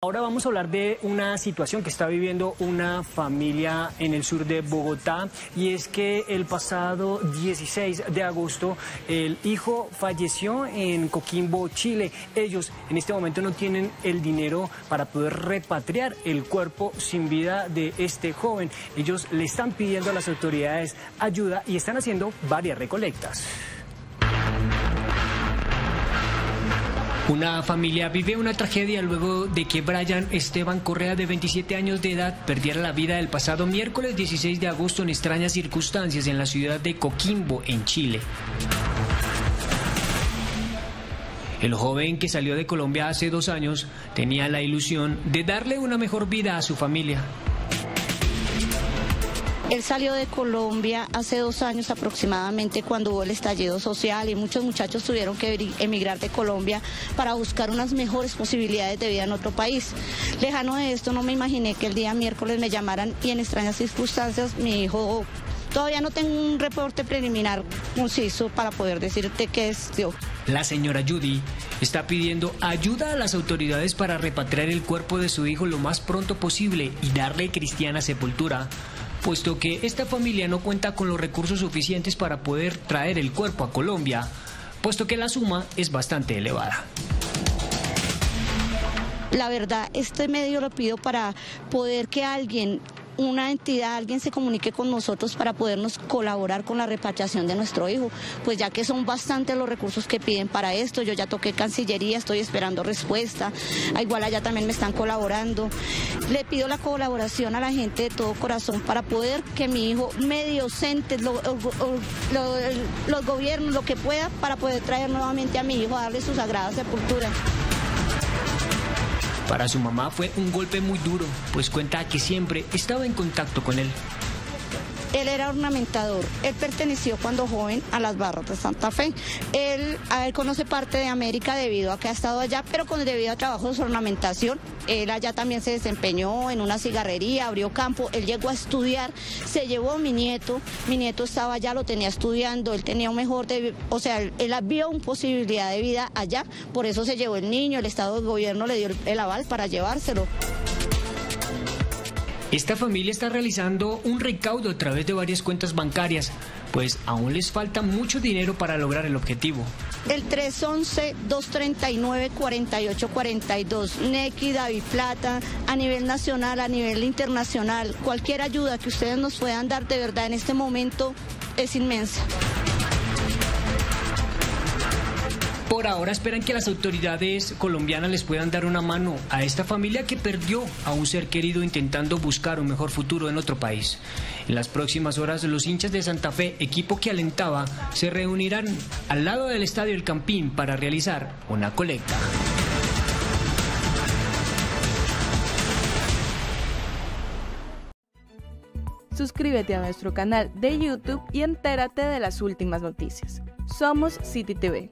Ahora vamos a hablar de una situación que está viviendo una familia en el sur de Bogotá y es que el pasado 16 de agosto el hijo falleció en Coquimbo, Chile. Ellos en este momento no tienen el dinero para poder repatriar el cuerpo sin vida de este joven. Ellos le están pidiendo a las autoridades ayuda y están haciendo varias recolectas. Una familia vive una tragedia luego de que Brian Esteban Correa, de 27 años de edad, perdiera la vida el pasado miércoles 16 de agosto en extrañas circunstancias en la ciudad de Coquimbo, en Chile. El joven que salió de Colombia hace dos años tenía la ilusión de darle una mejor vida a su familia. Él salió de Colombia hace dos años aproximadamente cuando hubo el estallido social y muchos muchachos tuvieron que emigrar de Colombia para buscar unas mejores posibilidades de vida en otro país. Lejano de esto no me imaginé que el día miércoles me llamaran y en extrañas circunstancias mi hijo Todavía no tengo un reporte preliminar conciso para poder decirte qué es yo. La señora Judy está pidiendo ayuda a las autoridades para repatriar el cuerpo de su hijo lo más pronto posible y darle cristiana sepultura puesto que esta familia no cuenta con los recursos suficientes para poder traer el cuerpo a Colombia, puesto que la suma es bastante elevada. La verdad, este medio lo pido para poder que alguien una entidad, alguien se comunique con nosotros para podernos colaborar con la repatriación de nuestro hijo, pues ya que son bastantes los recursos que piden para esto, yo ya toqué Cancillería, estoy esperando respuesta, igual allá también me están colaborando. Le pido la colaboración a la gente de todo corazón para poder que mi hijo medio sente los gobiernos, lo que pueda, para poder traer nuevamente a mi hijo a darle su sagrada sepultura. Para su mamá fue un golpe muy duro, pues cuenta que siempre estaba en contacto con él. Él era ornamentador. Él perteneció cuando joven a las barras de Santa Fe. Él, conoce parte de América debido a que ha estado allá, pero con debido a trabajos de ornamentación. Él allá también se desempeñó en una cigarrería, abrió campo. Él llegó a estudiar, se llevó a mi nieto. Mi nieto estaba allá, lo tenía estudiando. Él tenía un mejor, o sea, él vio una posibilidad de vida allá. Por eso se llevó el niño. El Estado de Gobierno le dio el aval para llevárselo. Esta familia está realizando un recaudo a través de varias cuentas bancarias, pues aún les falta mucho dinero para lograr el objetivo. El 311-239-4842, NECI, David Plata, a nivel nacional, a nivel internacional, cualquier ayuda que ustedes nos puedan dar de verdad en este momento es inmensa. Por ahora esperan que las autoridades colombianas les puedan dar una mano a esta familia que perdió a un ser querido intentando buscar un mejor futuro en otro país. En las próximas horas los hinchas de Santa Fe, equipo que alentaba, se reunirán al lado del Estadio El Campín para realizar una colecta. Suscríbete a nuestro canal de YouTube y entérate de las últimas noticias. Somos City TV